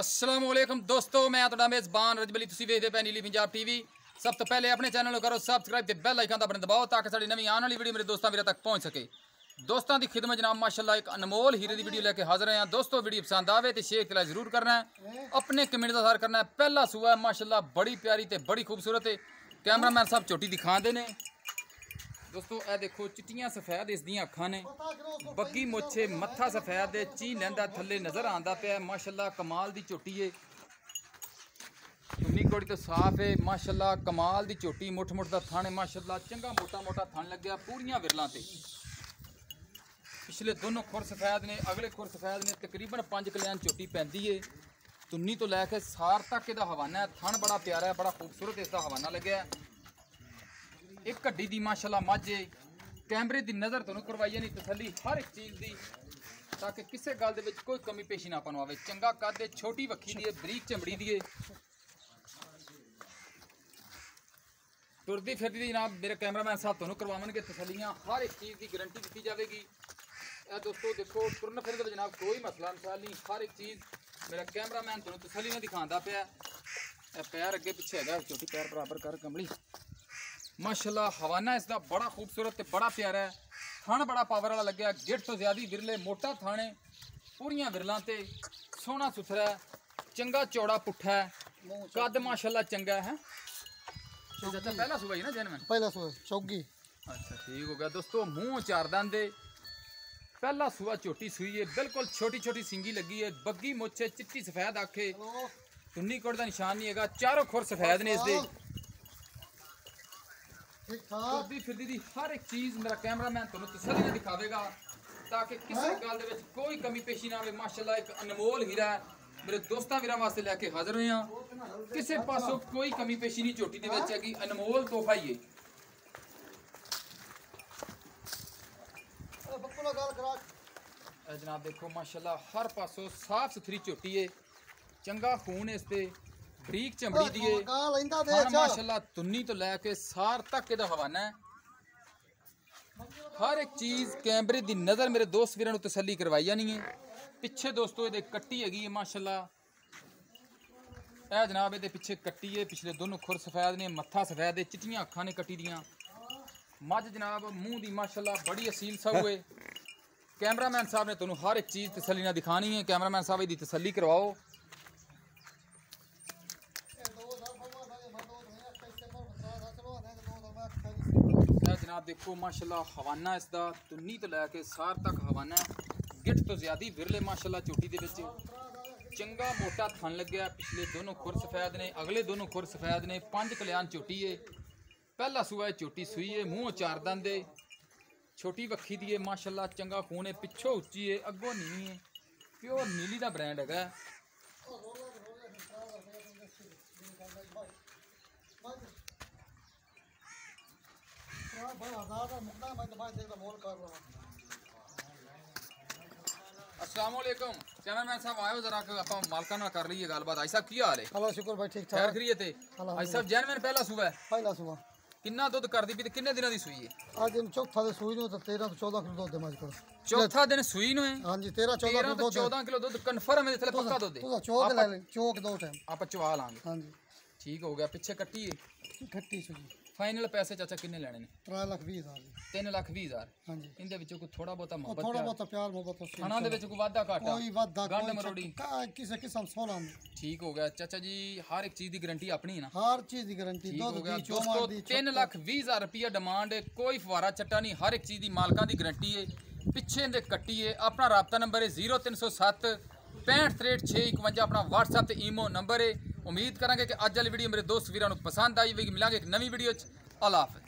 ਅਸਲਾਮ ਵਾਲੇਕਮ ਦੋਸਤੋ, ਮੈਂ ਤੁਹਾਡਾ ਮੇਜ਼ਬਾਨ ਰਜਬਲੀ ਤੁਸੀਂ ਵੇਖਦੇ ਪਏ ਨੀਲੀ ਪੰਜਾਬ ਟੀਵੀ। ਸਭ ਤੋਂ ਪਹਿਲੇ ਆਪਣੇ ਚੈਨਲ ਨੂੰ ਕਰੋ ਸਬਸਕ੍ਰਾਈਬ ਤੇ ਬੈਲ ਆਈਕਨ ਦਾ ਬਟਨ ਦਬਾਓ ਤਾਂ ਕਿ ਸਾਡੀ ਨਵੀਂ ਆਉਣ ਵਾਲੀ ਵੀਡੀਓ ਮੇਰੇ ਦੋਸਤਾਂ ਵੀਰਾਂ ਤੱਕ ਪਹੁੰਚ ਸਕੇ। ਦੋਸਤਾਂ ਦੀ ਖਿਦਮਤ ਜਨਾਬ, ਮਾਸ਼ਾਅੱਲਾ, ਇੱਕ ਅਨਮੋਲ ਹੀਰੇ ਦੀ ਵੀਡੀਓ ਲੈ ਕੇ ਹਾਜ਼ਰ ਹਾਂ। ਦੋਸਤੋ, ਵੀਡੀਓ ਪਸੰਦ ਆਵੇ ਤੇ ਸ਼ੇਅਰ ਤੇ ਲਾਈਕ ਜ਼ਰੂਰ ਕਰਨਾ ਹੈ। ਆਪਣੇ ਕਮੈਂਟ ਦਾ ਸਾਰ ਕਰਨਾ ਹੈ। ਪਹਿਲਾ ਸੂਆ ਹੈ, ਮਾਸ਼ਾਅੱਲਾ, ਬੜੀ ਪਿਆਰੀ ਤੇ ਬੜੀ ਖੂਬਸੂਰਤ ਹੈ। ਕੈਮਰਾਮੈਨ ਸਾਹਿਬ ਚੋਟੀ ਦਿਖਾਉਂਦੇ ਨੇ। ਦੋਸਤੋ, ਇਹ ਦੇਖੋ, ਚਿੱਟੀਆਂ ਸਫੈਦ ਇਸ ਦੀਆਂ ਅੱਖਾਂ ਨੇ। ਬੱਗੀ ਮੋਛੇ, ਮੱਥਾ ਸਫੈਦ ਦੇ ਚੀ ਲੈਂਦਾ ਥੱਲੇ ਨਜ਼ਰ ਆਂਦਾ ਪਿਆ ਮਾਸ਼ਾਅੱਲਾ, ਕਮਾਲ ਦੀ ਚੋਟੀ ਏ। ਤੁੰਨੀ ਕੋੜੀ ਤੋਂ ਸਾਫ਼ ਏ। ਮਾਸ਼ਾਅੱਲਾ, ਕਮਾਲ ਦੀ ਚੋਟੀ, ਮੁੱਠ ਮੁੱਠ ਦਾ ਥਣ ਮਾਸ਼ਾਅੱਲਾ, ਚੰਗਾ ਮੋਟਾ ਮੋਟਾ ਥਣ ਲੱਗਿਆ ਪੂਰੀਆਂ ਵਿਰਲਾਂ ਤੇ। ਪਿਛਲੇ ਦੋਨੋਂ ਖੁਰ ਸਫੈਦ ਨੇ, ਅਗਲੇ ਖੁਰ ਸਫੈਦ ਨੇ ਤਕਰੀਬਨ 5 ਕਲਿਆਣ ਚੋਟੀ ਪੈਂਦੀ ਏ। ਤੁੰਨੀ ਤੋਂ ਲੈ ਕੇ ਸਾਰ ਤੱਕ ਇਹਦਾ ਹਵਾਨਾ ਹੈ। ਥਣ ਬੜਾ ਪਿਆਰਾ ਹੈ, ਬੜਾ ਖੂਬਸੂਰਤ ਇਸ ਦਾ ਹਵਾਨਾ ਲੱਗਿਆ ਇੱਕ ਘੱਡੀ ਦੀ ਮਾਸ਼ਾਅੱਲਾ ਮਾਝੇ ਕੈਮਰੇ ਦੀ ਨਜ਼ਰ ਤੁਹਾਨੂੰ ਕਰਵਾਈ ਨਹੀਂ, ਤਸੱਲੀ ਹਰ ਇੱਕ ਚੀਜ਼ ਦੀ, ਤਾਂ ਕਿ ਕਿਸੇ ਗੱਲ ਦੇ ਵਿੱਚ ਕੋਈ ਕਮੀ ਪੇਸ਼ੀ ਨਾ ਆਪਾਂ ਆਵੇ। ਚੰਗਾ ਕੱਦ ਹੈ ਛੋਟੀ ਵੱਖੀ ਦੀ ਹੈ ਬਰੀਕ ਚਮੜੀ ਦੀ ਤੁਰਦੀ ਫਿਰਦੀ ਦੀ ਜਨਾਬ ਮੇਰੇ ਕੈਮਰਾਮੈਨ ਸਾਹਿਬ ਤੁਹਾਨੂੰ ਕਰਵਾਉਣਗੇ ਤਸੱਲੀਆਂ, ਹਰ ਇੱਕ ਚੀਜ਼ ਦੀ ਗਾਰੰਟੀ ਦਿੱਤੀ ਜਾਵੇਗੀ। ਇਹ ਦੋਸਤੋ ਦੇਖੋ, ਤੁਰਨ ਫਿਰਨ ਦਾ ਜਨਾਬ ਕੋਈ ਮਸਲਾ ਮਸਾਲ ਨਹੀਂ, ਹਰ ਇੱਕ ਚੀਜ਼ ਮੇਰਾ ਕੈਮਰਾਮੈਨ ਤੁਹਾਨੂੰ ਤਸੱਲੀ ਨਾਲ ਦਿਖਾਉਂਦਾ ਪਿਆ। ਇਹ ਪੈਰ ਅੱਗੇ ਪਿੱਛੇ ਹੈਗਾ, ਛੋਟੀ ਪੈਰ ਬਰਾਬਰ ਕਰ ਕੰਬਲੀ। ਮਾਸ਼ਾਅੱਲਾ ਹਵਾਨਾ ਇਸ ਦਾ ਬੜਾ ਖੂਬਸੂਰਤ ਤੇ ਬੜਾ ਪਿਆਰਾ ਹੈ। ਥਣ ਬੜਾ ਪਾਵਰ ਵਾਲਾ ਲੱਗਿਆ ਗਿੱਟ ਤੋਂ ਜ਼ਿਆਦੀ ਵਿਰਲੇ ਮੋਟਾ ਥਾਣੇ ਪੂਰੀਆਂ ਵਿਰਲਾਂ ਤੇ ਸੋਹਣਾ ਸੁਥਰਾ ਚੰਗਾ ਚੌੜਾ ਪੁੱਠਾ ਹੈ ਕੱਦ ਮਾਸ਼ਾਅੱਲਾ ਚੰਗਾ ਹੈ ਚਾਚਾ ਪਹਿਲਾ ਸੁਭਾ ਹੀ ਨਾ ਜਨਮਨ? ਪਹਿਲਾ ਸੋ ਚੌਗੀ। ਅੱਛਾ ਠੀਕ ਹੋ ਗਿਆ। ਦੋਸਤੋ ਮੂੰਹ ਚਾਰ ਦੰਦ ਪਹਿਲਾ ਸੂਆ ਝੋਟੀ ਸੂਈ ਹੈ ਬਿਲਕੁਲ ਛੋਟੀ ਛੋਟੀ ਸਿੰਗੀ ਲੱਗੀ ਹੈ ਬੱਗੀ ਮੁੱਛੇ ਚਿੱਟੀ ਸਫੈਦ ਆਖੇ। ਤੁੰਨੀ ਕੋਟ ਦਾ ਨਿਸ਼ਾਨ ਨਹੀਂ ਹੈਗਾ ਚਾਰੋਂ ਖੁਰ ਸਫੈਦ ਨੇ ਇਸ ਦੇ। ਠੀਕ ਠਾਕ। ਤੁਰਦੀ ਫਿਰਦੀ ਦੀ ਹਰ ਇੱਕ ਚੀਜ਼ ਮੇਰਾ ਕੈਮਰਾਮੈਨ ਤੁਹਾਨੂੰ ਤਸੱਲੀ ਨਾਲ ਦਿਖਾਵੇਗਾ ਤਾਂ ਕਿ ਕਿਸੇ ਗੱਲ ਦੇ ਵਿੱਚ ਕੋਈ ਕਮੀ ਪੇਸ਼ੀ ਨਾ ਆਵੇ ਮਾਸ਼ਾਅੱਲਾ ਇੱਕ ਅਨਮੋਲ ਹੀਰਾ ਹੈ। ਮੇਰੇ ਦੋਸਤਾਂ ਵੀਰਾਂ ਵਾਸਤੇ ਲੈ ਕੇ ਹਾਜ਼ਰ ਹੋਏ ਹਾਂ। ਕਿਸੇ ਪਾਸੋਂ ਕੋਈ ਕਮੀ ਪੇਸ਼ੀ ਨਹੀਂ ਝੋਟੀ ਦੇ ਵਿੱਚ ਹੈਗੀ। ਅਨਮੋਲ ਤੋਹਫਾ ਹੀ ਹੈ। ਇਹ ਬੱਕੂ ਨਾਲ ਗੱਲ ਕਰਾ। ਇਹ ਜਨਾਬ ਦੇਖੋ ਮਾਸ਼ਾਅੱਲਾ ਹਰ ਪਾਸੋਂ ਸਾਫ਼ ਸੁਥਰੀ ਝੋਟੀ ਏ ਚੰਗਾ ਖੂਨ ਇਸ ਤੇ। ਬਰੀਕ ਚਮੜੀ ਦੀ ਏ ਗਾ ਲੈਂਦਾ ਦੇ ਚ ਮਾਸ਼ਾਅੱਲਾ ਤੁੰਨੀ ਤੋਂ ਲੈ ਕੇ ਸਾਰ ਤੱਕ ਇਹਦਾ ਹਵਾਨਾ ਹੈ। ਹਰ ਇੱਕ ਚੀਜ਼ ਕੈਮਰੇ ਦੀ ਨਜ਼ਰ ਮੇਰੇ ਦੋਸਤ ਵੀਰਾਂ ਨੂੰ ਤਸੱਲੀ ਕਰਵਾਈ ਜਾਣੀ ਹੈ। ਪਿੱਛੇ ਦੋਸਤੋ ਇਹਦੇ ਕੱਟੀ ਹੈਗੀ ਹੈ ਮਾਸ਼ਾਅੱਲਾ। ਇਹ ਜਨਾਬ ਇਹਦੇ ਪਿੱਛੇ ਕੱਟੀ ਹੈ ਪਿਛਲੇ ਦੋਨੋਂ ਖੁਰ ਸਫੈਦ ਨੇ ਮੱਥਾ ਸਫੈਦ ਹੈ ਚਿੱਟੀਆਂ ਅੱਖਾਂ ਨੇ ਕੱਟੀ ਦੀਆਂ। ਮੱਝ ਜਨਾਬ ਮੂੰਹ ਦੀ ਮਾਸ਼ਾਅੱਲਾ ਬੜੀ ਅਸੀਲ ਸਹੂ ਹੈ ਕੈਮਰਾਮੈਨ ਸਾਹਿਬ ਨੇ ਤੁਹਾਨੂੰ ਹਰ ਇੱਕ ਚੀਜ਼ ਤਸੱਲੀ ਨਾਲ ਦਿਖਾਣੀ ਹੈ। ਕੈਮਰਾਮੈਨ ਸਾਹਿਬ ਇਹਦੀ ਤਸੱਲੀ ਕਰਵਾਓ। ਇਹ ਦੇਖੋ, ਮਾਸ਼ਾਅੱਲਾ, ਹਵਾਨਾ ਇਸ ਦਾ ਤੁੰਨੀ ਤੋਂ ਲੈ ਕੇ ਸਾਰ ਤੱਕ ਹਵਾਨਾ ਹੈ। ਤੋਂ ਜ਼ਿਆਦੀ ਵਿਰਲੇ, ਮਾਸ਼ਾਅੱਲਾ ਚੋਟੀ ਦੇ ਵਿੱਚ। ਚੰਗਾ ਮੋਟਾ ਥਣ ਲੱਗਿਆ। ਪਿਛਲੇ ਦੋਨੋਂ ਖੁਰ ਸਫੈਦ ਨੇ, ਅਗਲੇ ਦੋਨੋਂ ਖੁਰ ਸਫੈਦ ਨੇ। ਪੰਜ ਕਲਿਆਣ ਚੋਟੀ ਏ। ਪਹਿਲਾ ਸੂਆ ਇਹ ਝੋਟੀ ਸੂਈ ਏ, ਮੂੰਹ ਚਾਰ ਦੰਦ ਛੋਟੀ ਵੱਖੀ ਦੀ ਏ, ਮਾਸ਼ਾਅੱਲਾ, ਚੰਗਾ ਖੂਨ ਏ। ਪਿੱਛੋਂ ਉੱਚੀ ਏ, ਅੱਗੋਂ ਨੀਵੀਂ ਏ। ਪਿਓਰ ਨੀਲੀ ਦਾ ਬ੍ਰਾਂਡ ਹੈਗਾ। ਅਸਲਾਮ ਵਾਲੇਕੁਮ ਕੈਮਰਾਮੈਨ ਸਾਹਿਬ ਆਇਓ ਜ਼ਰਾ ਕਿ ਆਪਾਂ ਮਾਲਕਾਂ ਨਾਲ ਕਰ ਲਈਏ ਗੱਲਬਾਤ ਆਈ ਸਾਹਿਬ ਕੀ ਹਾਲ ਹੈ ਹਲੋ ਸ਼ੁਕਰ ਭਾਈ ਠੀਕ ਖੈਰ ਠਾਕ ਖਰੀਏ ਤੇ ਆਈ ਸਾਹਿਬ ਜੈਨਵਨ ਪਹਿਲਾ ਸੂਆ ਹੈ ਪਹਿਲਾ ਸੁਬਾ ਕਿੰਨਾ ਦੁੱਧ ਕਰਦੀ ਵੀ ਤੇ ਕਿੰਨੇ ਦਿਨਾਂ ਦੀ ਸੂਈ ਹੈ ਅੱਜ ਇਹਨੂੰ ਚੌਥਾ ਦੇ ਸੂਈ ਨੂੰ ਤਾਂ 13 ਤੋਂ 14 ਕਿਲੋ ਦੁੱਧ ਦੇ ਮਾਜ ਕਰ ਚੌਥਾ ਦਿਨ ਸੂਈ ਨੂੰ ਹੈ ਹਾਂਜੀ 13 14 13 ਕਿਲੋ ਤੋਂ ਦੁੱਧ 14 ਕਿਲੋ ਦੁੱਧ ਕਨਫਰਮ ਹੈ ਥੱਲੇ ਪੱਕਾ ਦੁੱਧ ਉਹਦਾ ਹੈ ਚੋਕ ਲੈ ਲੈ ਚੋਕ ਦੋ ਟਾਈਮ ਆਪਾਂ ਚਵਾ ਲਾਂਗੇ ਹਾਂਜੀ ਠੀਕ ਹੋ ਗਿਆ ਪਿੱਛੇ ਕੱਟੀ ਹੈ ਖੱਟੀ ਸੁਜੀ ਫਾਈਨਲ ਪੈਸੇ ਚਾਚਾ ਕਿੰਨੇ ਲੈਣੇ ਨੇ? 3 ਲੱਖ 20 ਹਜ਼ਾਰ ਦੀ 3 ਲੱਖ 20 ਹਜ਼ਾਰ। ਹਾਂਜੀ। ਇਹਦੇ ਵਿੱਚੋਂ ਕੋਈ ਥੋੜਾ ਬਹੁਤਾ ਮੁਹੱਬਤ ਥੋੜਾ ਬਹੁਤਾ ਪਿਆਰ ਮੁਹੱਬਤ ਖਾਣਾ ਦੇ ਵਿੱਚ ਕੋਈ ਵਾਧਾ ਘਾਟਾ? ਕੋਈ ਵਾਦਾ ਗੰਢ ਮਰੋੜੀ? ਕਿਸੇ ਕਿਸਮ ਨਹੀਂ ਠੀਕ ਹੋ ਗਿਆ। ਚਾਚਾ ਜੀ ਹਰ ਇੱਕ ਚੀਜ਼ ਦੀ ਗਾਰੰਟੀ ਆਪਣੀ ਹੈ ਨਾ? ਹਰ ਚੀਜ਼ ਦੀ ਗਾਰੰਟੀ ਦੁੱਧ ਦੀ ਚੋਮਾ ਦੀ 3 ਲੱਖ 20 ਹਜ਼ਾਰ ਰੁਪਇਆ ਡਿਮਾਂਡ ਹੈ। ਕੋਈ ਫਵਾਰਾ ਚੱਟਾ ਨਹੀਂ। ਹਰ ਇੱਕ ਚੀਜ਼ ਦੀ ਮਾਲਕਾਂ ਦੀ ਗਾਰੰਟੀ ਹੈ। ਪਿੱਛੇ ਦੇ ਕੱਟੀ ਹੈ। ਆਪਣਾ ਰਾਬਤਾ ਨੰਬਰ ਹੈ 0307 653651 ਆਪਣਾ WhatsApp ਤੇ ਈਮੋ ਨੰਬਰ ਹੈ। ਉਮੀਦ ਕਰਾਂਗੇ ਕਿ ਅੱਜ ਵਾਲੀ ਵੀਡੀਓ ਮੇਰੇ ਦੋਸਤ ਵੀਰਾਂ ਨੂੰ ਪਸੰਦ ਆਈ ਹੋਵੇਗੀ। ਮਿਲਾਂਗੇ ਇੱਕ ਨਵੀਂ ਵੀਡੀਓ 'ਚ। ਅੱਲਾ ਹਾਫਿਜ਼।